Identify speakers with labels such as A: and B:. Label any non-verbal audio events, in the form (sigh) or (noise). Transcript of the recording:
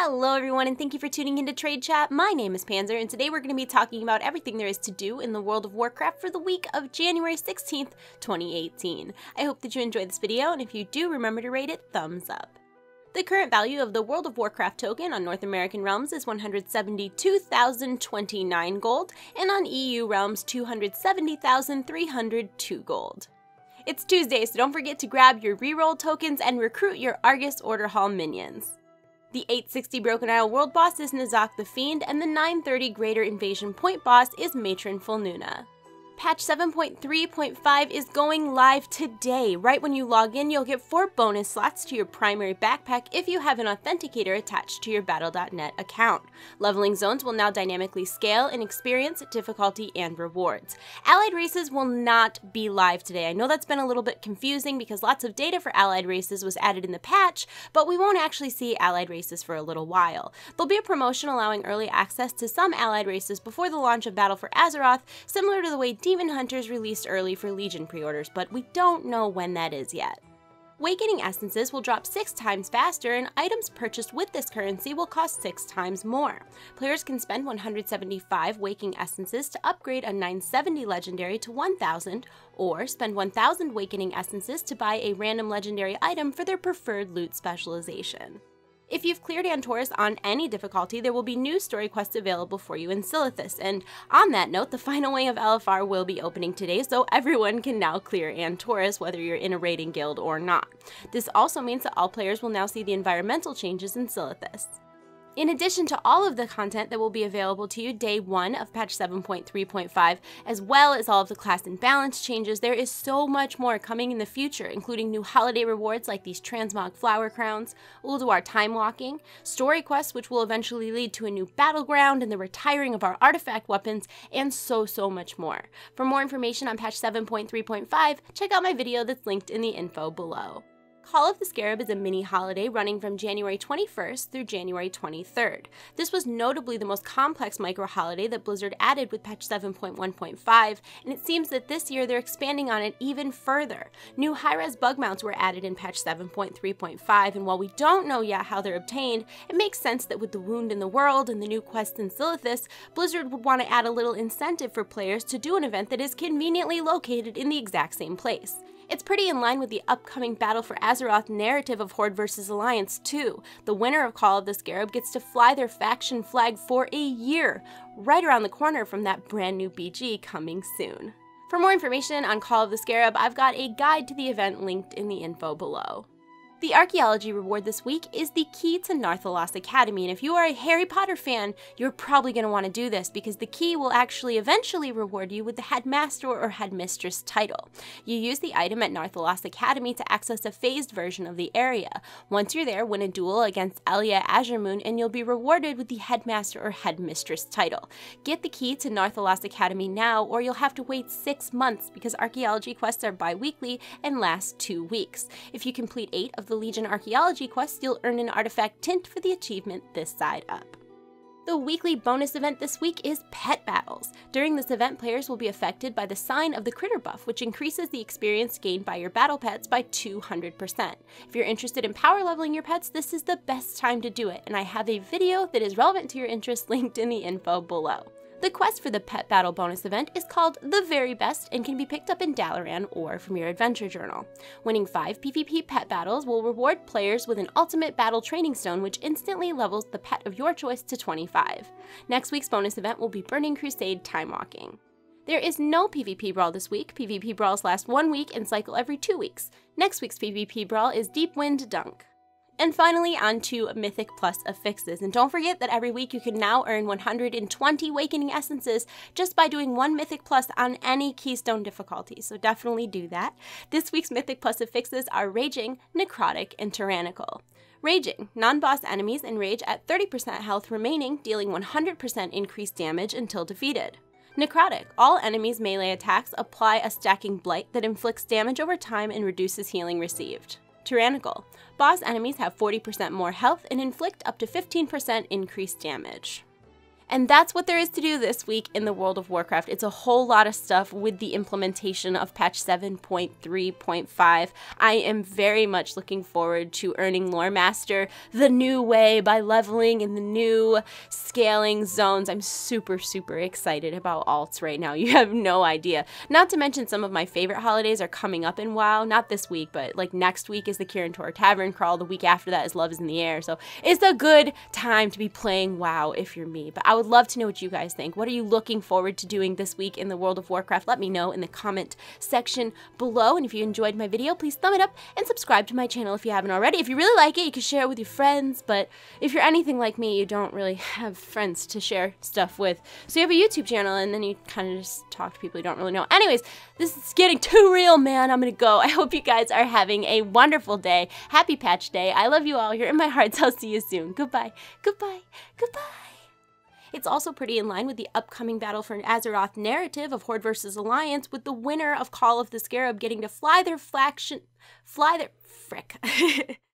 A: Hello everyone and thank you for tuning into Trade Chat. My name is Panzer and today we're going to be talking about everything there is to do in the World of Warcraft for the week of January 16th, 2018. I hope that you enjoyed this video and if you do, remember to rate it thumbs up. The current value of the World of Warcraft token on North American realms is 172,029 gold and on EU realms 270,302 gold. It's Tuesday, so don't forget to grab your reroll tokens and recruit your Argus Order Hall minions. The 860 Broken Isle World boss is Na'zak the Fiend, and the 930 Greater Invasion Point boss is Matron Folnuna. Patch 7.3.5 is going live today. Right when you log in, you'll get 4 bonus slots to your primary backpack if you have an authenticator attached to your Battle.net account. Leveling zones will now dynamically scale in experience, difficulty, and rewards. Allied races will not be live today. I know that's been a little bit confusing because lots of data for allied races was added in the patch, but we won't actually see allied races for a little while. There'll be a promotion allowing early access to some allied races before the launch of Battle for Azeroth, similar to the way Demon Hunters released early for Legion pre-orders, but we don't know when that is yet. Awakening essences will drop 6 times faster, and items purchased with this currency will cost 6 times more. Players can spend 175 Waking essences to upgrade a 970 legendary to 1000, or spend 1000 Awakening essences to buy a random legendary item for their preferred loot specialization. If you've cleared Antorus on any difficulty, there will be new story quests available for you in Silithus, and on that note, the final wing of LFR will be opening today, so everyone can now clear Antorus, whether you're in a raiding guild or not. This also means that all players will now see the environmental changes in Silithus. In addition to all of the content that will be available to you day one of patch 7.3.5, as well as all of the class and balance changes, there is so much more coming in the future, including new holiday rewards like these transmog flower crowns, Ulduar Timewalking, story quests which will eventually lead to a new battleground and the retiring of our artifact weapons, and so, so much more. For more information on patch 7.3.5, check out my video that's linked in the info below. Call of the Scarab is a mini holiday running from January 21st through January 23rd. This was notably the most complex micro holiday that Blizzard added with patch 7.1.5, and it seems that this year they're expanding on it even further. New high-res bug mounts were added in patch 7.3.5, and while we don't know yet how they're obtained, it makes sense that with the wound in the world and the new quest in Silithus, Blizzard would want to add a little incentive for players to do an event that is conveniently located in the exact same place. It's pretty in line with the upcoming Battle for Azeroth narrative of Horde vs. Alliance, too. The winner of Call of the Scarab gets to fly their faction flag for a year, right around the corner from that brand new BG coming soon. For more information on Call of the Scarab, I've got a guide to the event linked in the info below. The archaeology reward this week is the key to Nar'thalas Academy, and if you are a Harry Potter fan, you're probably going to want to do this because the key will actually eventually reward you with the headmaster or headmistress title. You use the item at Nar'thalas Academy to access a phased version of the area. Once you're there, win a duel against Elia Azurmoon and you'll be rewarded with the headmaster or headmistress title. Get the key to Nar'thalas Academy now or you'll have to wait 6 months because archaeology quests are bi-weekly and last 2 weeks. If you complete 8 of the Legion Archaeology quest, you'll earn an artifact tint for the achievement this side up. The weekly bonus event this week is Pet Battles. During this event, players will be affected by the sign of the critter buff, which increases the experience gained by your battle pets by 200%. If you're interested in power leveling your pets, this is the best time to do it, and I have a video that is relevant to your interest (laughs) linked in the info below. The quest for the Pet Battle bonus event is called The Very Best and can be picked up in Dalaran or from your adventure journal. Winning 5 PvP pet battles will reward players with an ultimate battle training stone which instantly levels the pet of your choice to 25. Next week's bonus event will be Burning Crusade Timewalking. There is no PvP Brawl this week. PvP Brawls last one week and cycle every two weeks. Next week's PvP Brawl is Deepwind Dunk. And finally, on to Mythic Plus affixes. And don't forget that every week you can now earn 120 Awakening Essences just by doing one Mythic Plus on any Keystone difficulty, so definitely do that. This week's Mythic Plus affixes are Raging, Necrotic, and Tyrannical. Raging. Non-boss enemies enrage at 30% health remaining, dealing 100% increased damage until defeated. Necrotic. All enemies' melee attacks apply a stacking blight that inflicts damage over time and reduces healing received. Tyrannical. Boss enemies have 40% more health and inflict up to 15% increased damage. And that's what there is to do this week in the World of Warcraft. It's a whole lot of stuff with the implementation of patch 7.3.5. I am very much looking forward to earning Loremaster the new way by leveling in the new scaling zones. I'm super, super excited about alts right now. (laughs) You have no idea. Not to mention some of my favorite holidays are coming up in WoW. Not this week, but like next week is the Kirin Tor Tavern Crawl. The week after that is Love is in the Air. So it's a good time to be playing WoW if you're me. But I would love to know what you guys think. What are you looking forward to doing this week in the World of Warcraft? Let me know in the comment section below. And if you enjoyed my video, please thumb it up and subscribe to my channel if you haven't already. If you really like it, you can share it with your friends. But if you're anything like me, you don't really have friends to share stuff with. So you have a YouTube channel and then you kind of just talk to people you don't really know. Anyways, this is getting too real, man. I'm gonna go. I hope you guys are having a wonderful day. Happy patch day. I love you all. You're in my hearts. I'll see you soon. Goodbye. Goodbye. Goodbye. It's also pretty in line with the upcoming Battle for Azeroth narrative of Horde versus Alliance, with the winner of Call of the Scarab getting to fly their faction, fly their frick. (laughs)